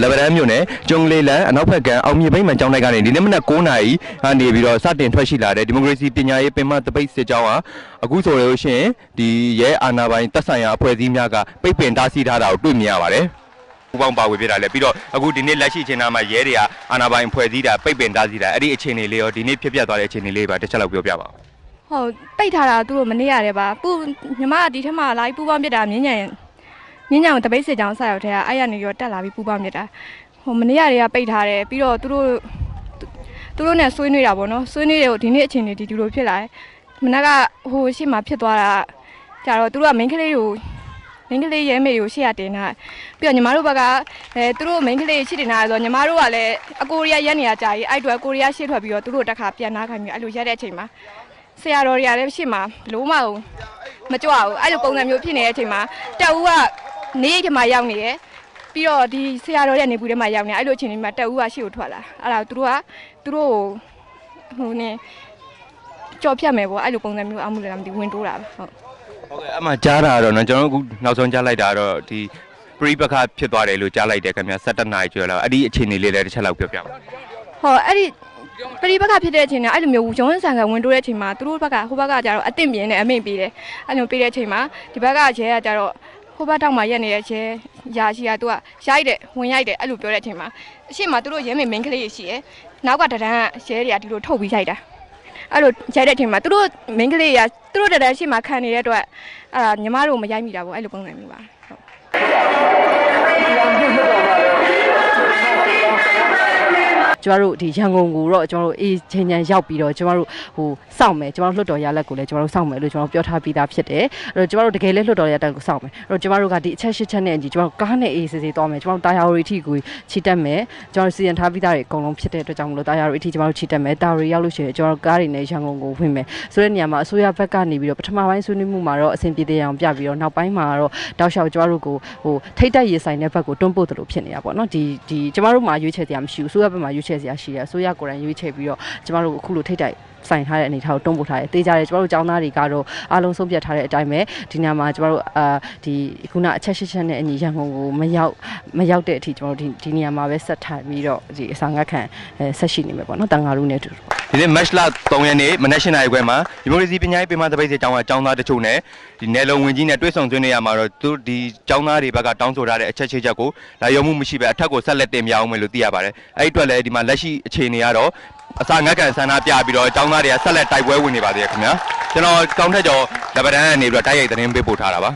လဗရန်မြို့နယ်ကျုံလေးလန်အနောက်ဘက်ကအောင်မြေဘိမှန်ကျောင်းတိုက်ကနေဒီနေ့မနက်9:00နာရီကနေပြီးတော့စတင်ထွက်ရှိလာတဲ့ဒီမိုကရေစီပညာရေးပင်မတပိတ်စစ်ကြောင်းဟာအခုဆိုလို့ရှိရင်ဒီရဲအာဏာပိုင်တပ်ဆိုင်ရာအဖွဲ့အစည်းများကပိတ်ပင်တားဆီးထားတာကိုတွေ့မြင်ရပါတယ်ပူပေါင်းပါဝင်ပြတာလေပြီးတော့အခုဒီနေ့လက်ရှိအချိန်သားမှာရဲတွေကအာဏာပိုင်ဖွဲ့စည်းတာပိတ်ပင်တားဆီးတာအဲ့ဒီအခြေအနေလေးရောဒီနေ့ဖြစ်ပျက်သွားတဲ့အခြေအနေလေးပါတစ်ချက်လောက်ပြောပြပါဦးဟုတ်ပိတ်ထားတာသူတို့မနေရတယ်ပါပူညီမကဒီထက်မှလာပြီးပူပေါင်းပြစ်တာမြင်းညံ မြင်းညံကိုတပိတ်စစ်ကြောင်းဆက်ရောက်ထဲကအဲ့ရနေရောတက်လာပြီးပူပေါင်းပြစ်တာဟိုမနေရတွေကပိတ်ထားတယ်ပြီးတော့သူတို့သူတို့နဲ့ဆွေးနွေးတာပေါ့နော်ဆွေးနွေးတယ်ကိုဒီနေ့အချိန်လေးဒီဒီလိုဖြစ်လာတယ်မနက်ကဟိုရှေ့မှာဖြစ်သွားတာကြတော့သူတို့ကမိန်းကလေးကိုမိန်းကလေးရဲမေကိုရှေ့ရတင်တာပြီးတော့ညီမတို့ဘက်ကအဲသူတို့မိန်းကလေးရှေ့တင်တာဆိုတော့ညီမတို့ကလည်းအကိုရီးယားရက်နေရကြာကြီးအဲ့အတွက်ကိုရီးယားရှေ့ထွက်ပြီးတော့သူတို့တက်ခါပြန်နာခိုင်းပြီးအဲ့လိုရက်တဲ့အချိန်မှာဆရာတော်တွေကလည်းရှေ့မှာဘလို့မအောင်မကြွဘူးအဲ့လိုပုံစံမျိုးဖြစ်နေတဲ့အချိန်မှာတက်ဦးက နေအိတ်ထဲမှာရောက်နေတယ်ပြီးတော့ဒီဆရာတော်ရဲ့နေပူထဲမှာရောက်နေအဲ့လိုအချိန်လေးမှာတက်ဦးကရှေ့ကိုထွက်လာအဲ့ဒါသူတို့ကသူတို့ကိုဟိုနေကြော်ဖြတ်မယ်ပေါ့အဲ့လိုပုံစံမျိုးအမှုလည်းမသိဝင်တိုးတာပဲဟုတ်ဟုတ်ကဲ့အမှကြားတာကတော့နော်ကျွန်တော်တို့အခုနောက်ဆုံးကြားလိုက်တာကတော့ဒီပရိပခဖြစ်သွားတယ်လို့ကြားလိုက်တယ်ခင်ဗျ17နာရီကျော်လောက်အဲ့ဒီအခြေအနေလေးလည်းတစ်ချက်လောက်ပြောပြပါဟောအဲ့ဒီပရိပခဖြစ်တဲ့အချိန်ကအဲ့လိုမျိုးရုံးဆန်ကဝင်တိုးတဲ့အချိန်မှာသူတို့ဘက်ကဟိုဘက်ကကျတော့အသင့်ပြင်းနဲ့အမိန့်ပေးတယ်အဲ့လိုပေးတဲ့အချိန်မှာဒီဘက်ကရဲကကျတော့ ဟိုဘက်တောက်မှာရက်နေတဲ့ရဲရာရှိကသူကရိုက်တယ်ဝင်ရိုက်တယ်အဲ့လိုပြောတဲ့အချိန်မှာအရှိမသူတို့ရဲမေမင်းကလေးရှိရယ်နောက်ကတရန်ကရဲတွေကဒီလိုထုတ်ပြီးရိုက်တာအဲ့လိုရိုက်တဲ့အချိန်မှာသူတို့မင်းကလေးကသူတို့တရန်ရှိမှခံနေတဲ့အတွက်အဲ့ဒါညီမတို့မရိုက်မိတာပေါ့အဲ့လိုပုံစံမျိုးပါဟုတ် ကျမတို့ဒီရန်ကုန်ကိုတော့ကျမတို့အေးချင်းချန်ရောက်ပြီးတော့ကျမတို့ဟိုစောင့်မယ်ကျမတို့လွှတ်တော်ရလက်ကိုလည်းကျမတို့စောင့်မယ်လို့ကျမတို့ပြောထားပြီးသားဖြစ်တယ်အဲ့တော့ကျမတို့တကယ်လည်းလွှတ်တော်ရတက်ကိုစောင့်မယ်အဲ့တော့ကျမတို့ကဒီအချက်ရှစ်ချက်နဲ့အညီကျမတို့ကားနဲ့အေးစေးစေးသွားမယ်ကျမတို့တာယာရီထီကိုချီတက်မယ်ကျမတို့စီရင်ထားပြီးသားတွေအကုန်လုံးဖြစ်တဲ့အတွက်ကြောင့်မလို့တာယာရီထီကျမတို့ချီတက်မယ်တာရီရောက်လို့ရှိရင်ကျမတို့ကားတွေနဲ့ရန်ကုန်ကိုဝင်မယ်ဆိုတဲ့နေရာမှာအစိုးရဘက်ကနေပြီးတော့ပထမပိုင်းဆွေးနွေးမှုမှာတော့အဆင်ပြေတဲ့အောင်ပြပြီးတော့နောက်ပိုင်းမှာတော့တောက်လျှောက်ကျမတို့ကိုဟိုထိတ်တက်ရေးဆိုင်တဲ့ဘက်ကိုတွန်းပို့တယ်လို့ဖြစ်နေတာပေါ့နော်ဒီဒီကျမတို့မှာရွေးချယ်စရာမရှိဘူးအစိုးရဘက်မှာရွေးချယ်စရာရှိတယ်အစိုးရကိုယ်တိုင်ရွေးချယ်ပြီးတော့ကျမတို့အခုလိုထိတ်တိုက် ဆိုင်ထားတဲ့အနေအထားကိုတွန်းပို့ထားတယ်။တေးကြတယ်ကျမတို့ကျောင်းသားတွေကတော့အားလုံးဆုံးဖြတ်ထားတဲ့အတိုင်းပဲဒီညမှာကျမတို့အာဒီခုနအချက်ရှစ်ချက်နဲ့အညီရန်ကုန်ကိုမရောက်မရောက်တဲ့အထိကျမတို့ဒီဒီညမှာပဲဆက်ထိုင်ပြီးတော့ဒီအဆောင်ငတ်ခံဆက်ရှိနေမယ်ပေါ့နော်တန်ဃာလူနဲ့တူတူဒီနေ့ match လ3ရက်နေ့မနက်7:00နာရီခွဲမှာဒီမိုကရေစီပညာရေးပင်မတပိတ်စေကျောင်းကကျောင်းသားတချို့နဲ့ဒီနယ်လုံဝင်ကြီးနဲ့တွဲဆောင်ဆွေးနွေးရမှာတော့သူဒီကျောင်းသားတွေဘက်ကတောင်းဆိုထားတဲ့အချက်ချေချက်ကိုလာရုံမှုမရှိပဲအထက်ကိုဆက်လက်တင်ပြအောင်မယ်လို့သိရပါတယ်အဲ့ဒီအတွက်လည်းဒီမှာလက်ရှိအခြေအနေကတော့ အစာငတ်ကန်ဆန္ဒပြပြီးတော့ចောင်းသားတွေကဆက်လက်တိုက်ပွဲဝင်နေပါသေးတယ်ခင်ဗျာကျွန်တော်ကောင်းထက်ကျော်လက်ပတန်းကနေပြီးတော့တိုက်ရိုက်သတင်းပေးပို့ထားတာပါ